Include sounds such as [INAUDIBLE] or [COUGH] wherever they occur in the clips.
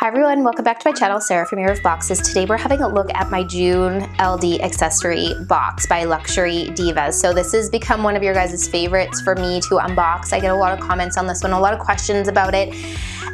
Hi everyone, welcome back to my channel, Sarah from Year of Boxes. Today we're having a look at my June LD accessory box by Luxury Divas. So this has become one of your guys' favorites for me to unbox. I get a lot of comments on this one, a lot of questions about it,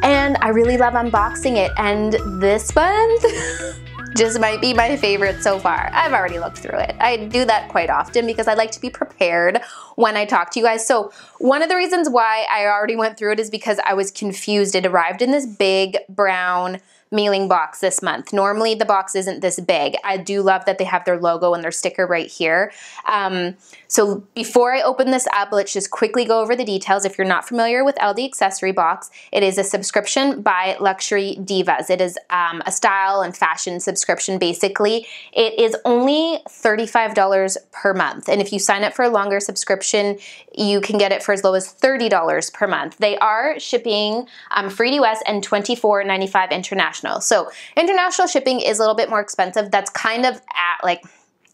and I really love unboxing it. And this month, [LAUGHS] just might be my favorite so far. I've already looked through it. I do that quite often because I like to be prepared when I talk to you guys. So one of the reasons why I already went through it is because I was confused. It arrived in this big brown mailing box this month. Normally the box isn't this big. I do love that they have their logo and their sticker right here. Um, so before I open this up, let's just quickly go over the details. If you're not familiar with LD Accessory Box, it is a subscription by Luxury Divas. It is um, a style and fashion subscription basically. It is only $35 per month. And if you sign up for a longer subscription, you can get it for as low as $30 per month. They are shipping um, free to US and $24.95 international international. So international shipping is a little bit more expensive. That's kind of at like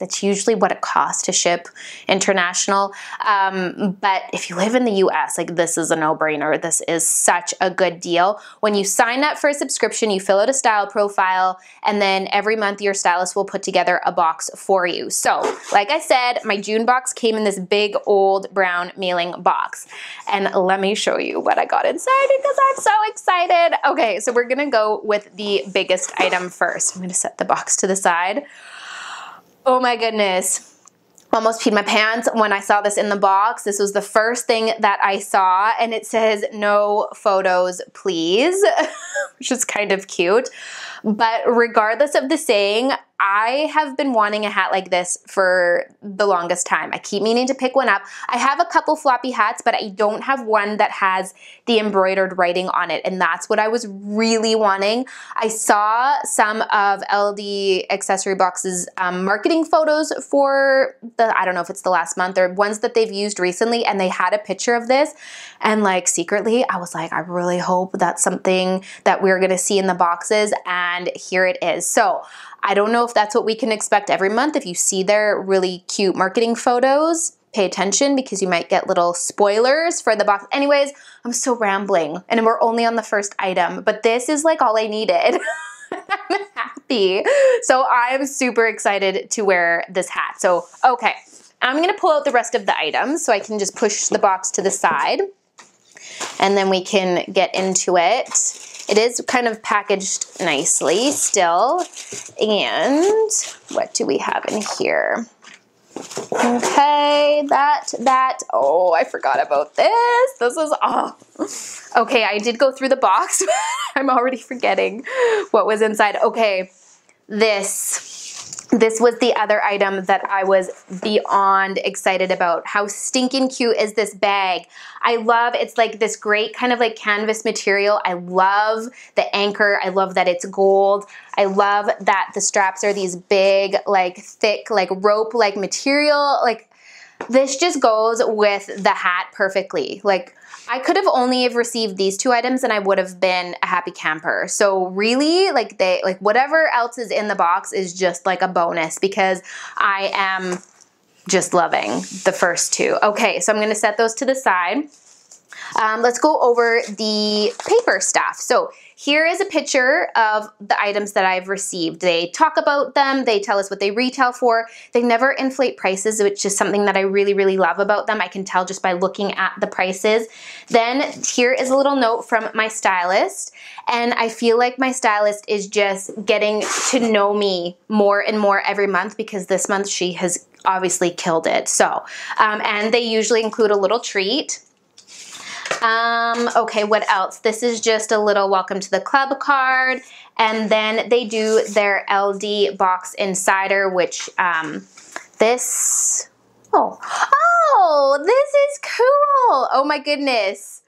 that's usually what it costs to ship international. Um, but if you live in the US, like this is a no brainer. This is such a good deal. When you sign up for a subscription, you fill out a style profile, and then every month your stylist will put together a box for you. So, like I said, my June box came in this big old brown mailing box. And let me show you what I got inside because I'm so excited. Okay, so we're gonna go with the biggest item first. I'm gonna set the box to the side. Oh my goodness. Almost peed my pants when I saw this in the box. This was the first thing that I saw, and it says, No photos, please, [LAUGHS] which is kind of cute. But regardless of the saying, I have been wanting a hat like this for the longest time. I keep meaning to pick one up. I have a couple floppy hats, but I don't have one that has the embroidered writing on it, and that's what I was really wanting. I saw some of LD Accessory Box's um, marketing photos for the, I don't know if it's the last month or ones that they've used recently, and they had a picture of this, and like secretly, I was like, I really hope that's something that we're gonna see in the boxes, and here it is. So I don't know if that's what we can expect every month. If you see their really cute marketing photos, pay attention because you might get little spoilers for the box. Anyways, I'm so rambling and we're only on the first item, but this is like all I needed. [LAUGHS] I'm happy. So I'm super excited to wear this hat. So, okay, I'm gonna pull out the rest of the items so I can just push the box to the side and then we can get into it. It is kind of packaged nicely still. And what do we have in here? Okay, that, that, oh, I forgot about this. This is, oh. Okay, I did go through the box. [LAUGHS] I'm already forgetting what was inside. Okay, this this was the other item that I was beyond excited about. How stinking cute is this bag? I love, it's like this great kind of like canvas material. I love the anchor. I love that it's gold. I love that the straps are these big, like thick, like rope like material. Like this just goes with the hat perfectly. Like I could have only have received these two items and I would have been a happy camper. So really like they like whatever else is in the box is just like a bonus because I am just loving the first two. Okay, so I'm gonna set those to the side. Um, let's go over the paper stuff. So here is a picture of the items that I've received. They talk about them, they tell us what they retail for. They never inflate prices, which is something that I really, really love about them. I can tell just by looking at the prices. Then here is a little note from my stylist. And I feel like my stylist is just getting to know me more and more every month because this month she has obviously killed it. So, um, and they usually include a little treat. Um, okay, what else? This is just a little welcome to the club card. And then they do their LD box insider, which um, this, oh, oh, this is cool. Oh my goodness.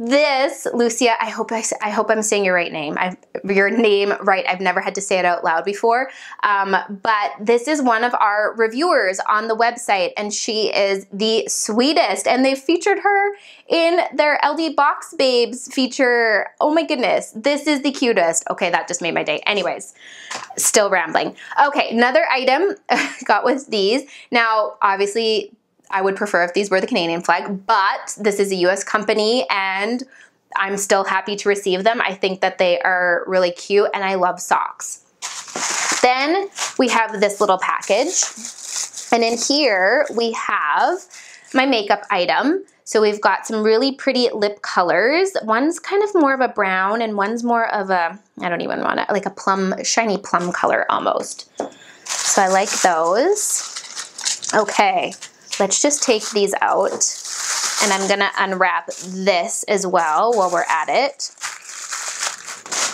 This, Lucia, I hope I, I hope I'm saying your right name. I've, your name right. I've never had to say it out loud before. Um, but this is one of our reviewers on the website, and she is the sweetest. And they featured her in their LD Box Babes feature. Oh my goodness, this is the cutest. Okay, that just made my day. Anyways, still rambling. Okay, another item [LAUGHS] got was these. Now, obviously, I would prefer if these were the Canadian flag, but this is a US company and I'm still happy to receive them. I think that they are really cute and I love socks. Then we have this little package. And in here we have my makeup item. So we've got some really pretty lip colors. One's kind of more of a brown and one's more of a, I don't even want it, like a plum, shiny plum color almost. So I like those. Okay, let's just take these out and I'm gonna unwrap this as well while we're at it.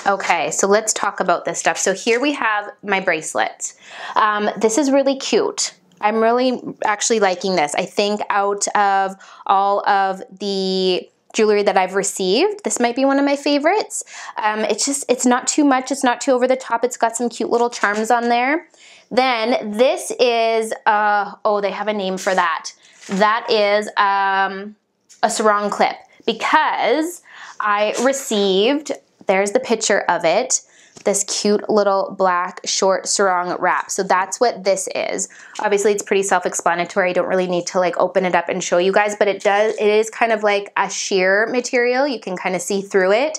Okay, so let's talk about this stuff. So here we have my bracelet. Um, this is really cute. I'm really actually liking this. I think out of all of the jewelry that I've received, this might be one of my favorites. Um, it's just, it's not too much. It's not too over the top. It's got some cute little charms on there. Then this is, uh, oh, they have a name for that. That is um, a sarong clip because I received, there's the picture of it, this cute little black short sarong wrap. So that's what this is. Obviously it's pretty self-explanatory. I don't really need to like open it up and show you guys, but it does, it is kind of like a sheer material. You can kind of see through it.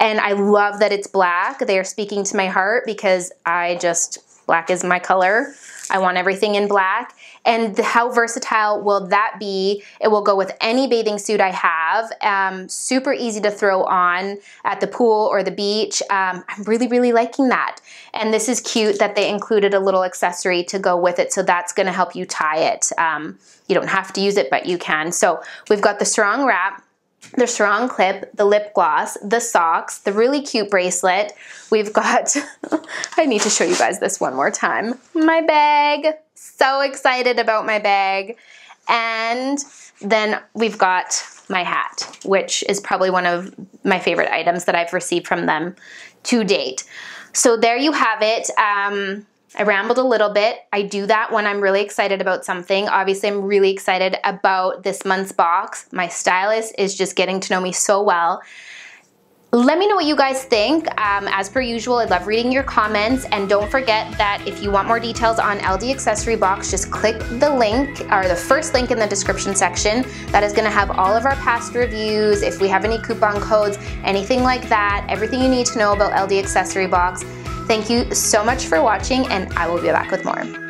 And I love that it's black. They are speaking to my heart because I just, black is my color. I want everything in black. And how versatile will that be? It will go with any bathing suit I have. Um, super easy to throw on at the pool or the beach. Um, I'm really, really liking that. And this is cute that they included a little accessory to go with it. So that's gonna help you tie it. Um, you don't have to use it, but you can. So we've got the sarong wrap the sarong clip, the lip gloss, the socks, the really cute bracelet. We've got, [LAUGHS] I need to show you guys this one more time. My bag, so excited about my bag. And then we've got my hat, which is probably one of my favorite items that I've received from them to date. So there you have it. Um, I rambled a little bit. I do that when I'm really excited about something. Obviously, I'm really excited about this month's box. My stylist is just getting to know me so well. Let me know what you guys think. Um, as per usual, I love reading your comments. And don't forget that if you want more details on LD Accessory Box, just click the link or the first link in the description section. That is gonna have all of our past reviews, if we have any coupon codes, anything like that, everything you need to know about LD Accessory Box. Thank you so much for watching and I will be back with more.